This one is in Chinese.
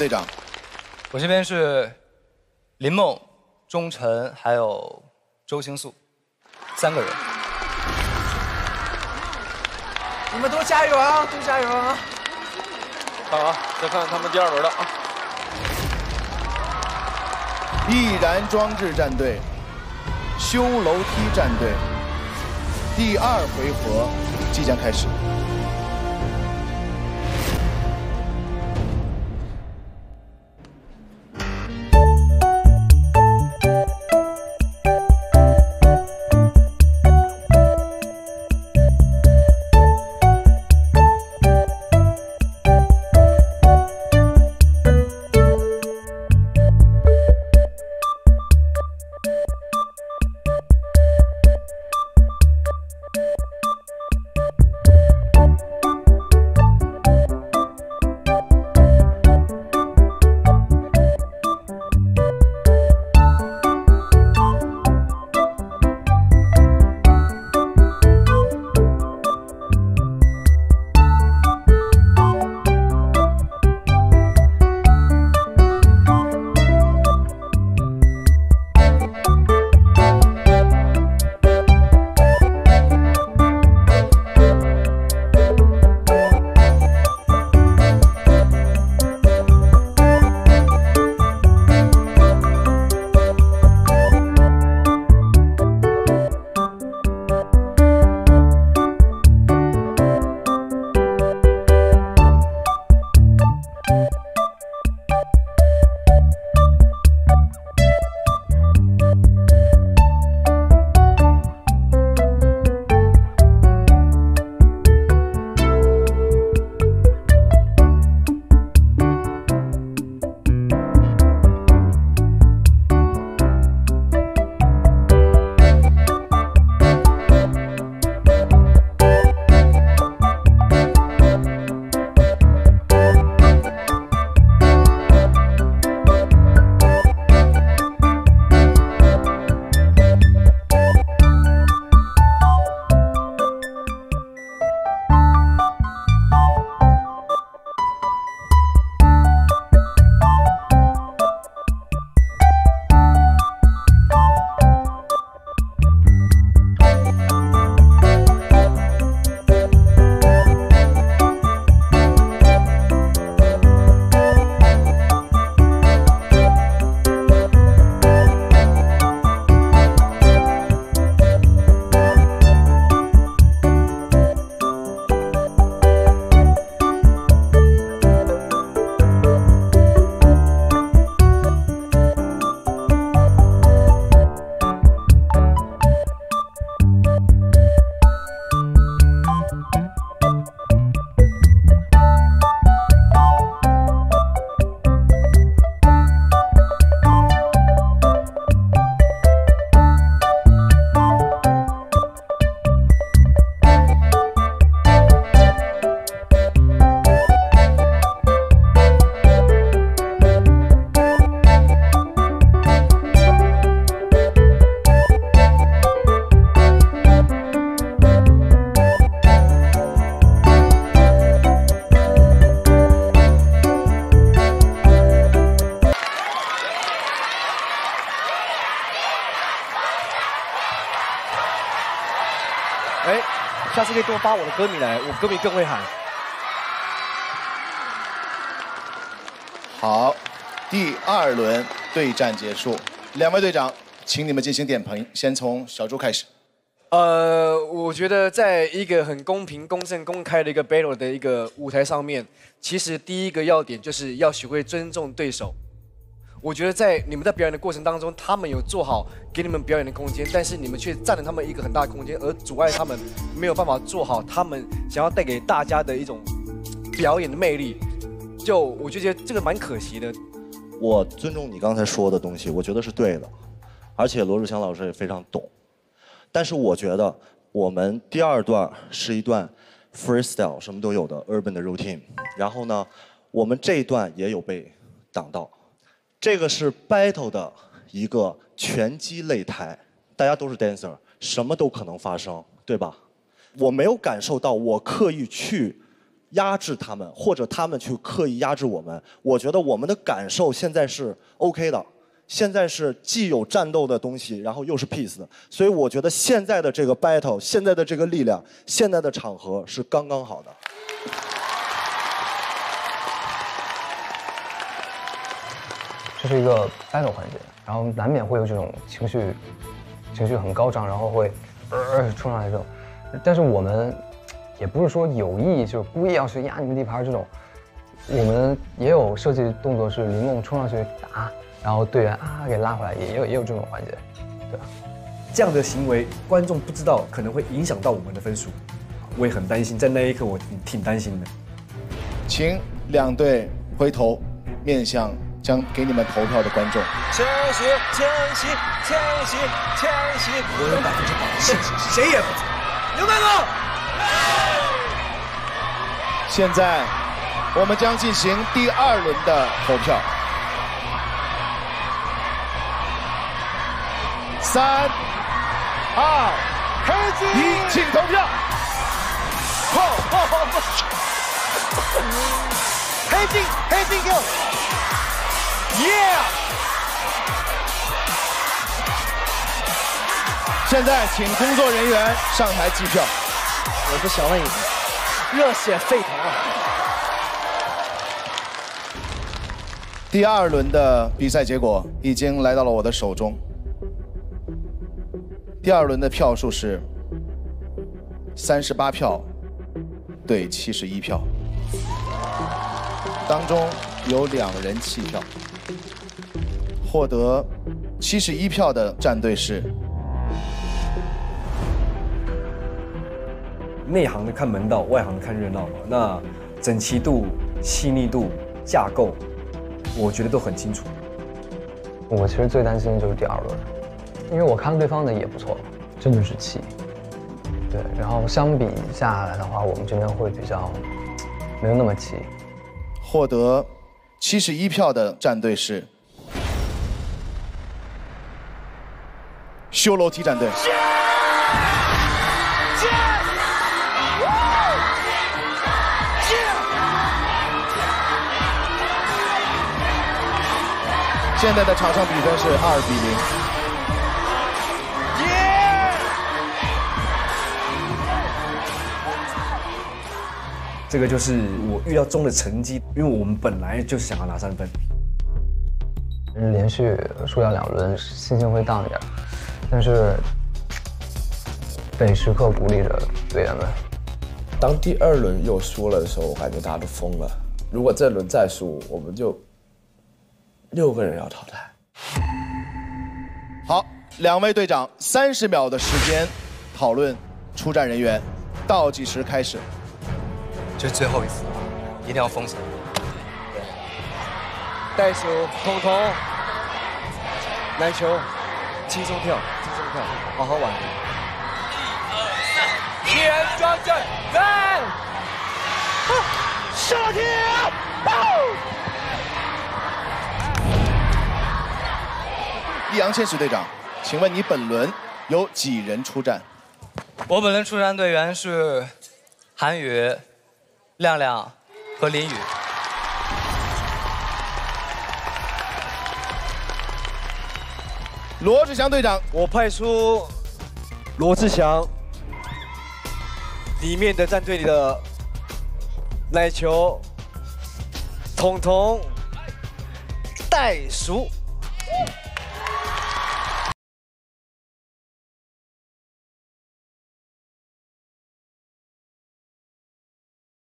队长，我这边是林梦、钟晨还有周星素，三个人。你们多加油啊！多加油啊！好啊，再看看他们第二轮的啊。易燃装置战队、修楼梯战队，第二回合即将开始。下次可以多发我的歌迷来，我歌迷更会喊。好，第二轮对战结束，两位队长，请你们进行点评，先从小猪开始。呃，我觉得在一个很公平、公正、公开的一个 battle 的一个舞台上面，其实第一个要点就是要学会尊重对手。我觉得在你们在表演的过程当中，他们有做好给你们表演的空间，但是你们却占了他们一个很大的空间，而阻碍他们没有办法做好他们想要带给大家的一种表演的魅力。就我就觉得这个蛮可惜的。我尊重你刚才说的东西，我觉得是对的，而且罗志祥老师也非常懂。但是我觉得我们第二段是一段 freestyle，什么都有的 urban 的 routine，然后呢，我们这一段也有被挡到。这个是 battle 的一个拳击擂台，大家都是 dancer，什么都可能发生，对吧？我没有感受到我刻意去压制他们，或者他们去刻意压制我们。我觉得我们的感受现在是 OK 的，现在是既有战斗的东西，然后又是 peace，所以我觉得现在的这个 battle，现在的这个力量，现在的场合是刚刚好的。这是一个 battle 环节，然后难免会有这种情绪，情绪很高涨，然后会呃冲上来这种。但是我们也不是说有意就是故意要去压你们地盘这种，我们也有设计动作是林梦冲上去打，然后队员啊给拉回来，也有也有这种环节，对吧？这样的行为，观众不知道可能会影响到我们的分数，我也很担心，在那一刻我挺担心的。请两队回头面向将给你们投票的观众。千玺，千玺，千玺，千玺，我有百分之百的信心，谁也不走。刘大哥，现在我们将进行第二轮的投票。三、二、一，请投票。黑金，黑金，Go！耶！现在请工作人员上台计票。我不想问你，热血沸腾啊！第二轮的比赛结果已经来到了我的手中。第二轮的票数是三十八票对七十一票，当中有两人弃票，获得七十一票的战队是内行的看门道，外行的看热闹嘛。那整齐度、细腻度、架构，我觉得都很清楚。我其实最担心的就是第二轮，因为我看对方的也不错，真的是气。对，然后相比下来的话，我们这边会比较没有那么气。获得七十一票的战队是修楼梯战队。现在的场上比分是二比零。这个就是我预料中的成绩，因为我们本来就是想要拿三分。连续输掉两轮，心情会 down 一点，但是得时刻鼓励着队员们。当第二轮又输了的时候，我感觉大家都疯了。如果这轮再输，我们就六个人要淘汰。好，两位队长，三十秒的时间讨论出战人员，倒计时开始。这是最后一次，一定要封死。袋鼠、彤彤、篮球，轻松跳，轻松跳，好好玩。一二三，一人装阵，来，射击！易烊千玺队长，请问你本轮有几人出战？我本轮出战队员是韩宇。亮亮和林宇，罗志祥队长，我派出罗志祥，里面的战队里的奶球、彤彤、袋鼠。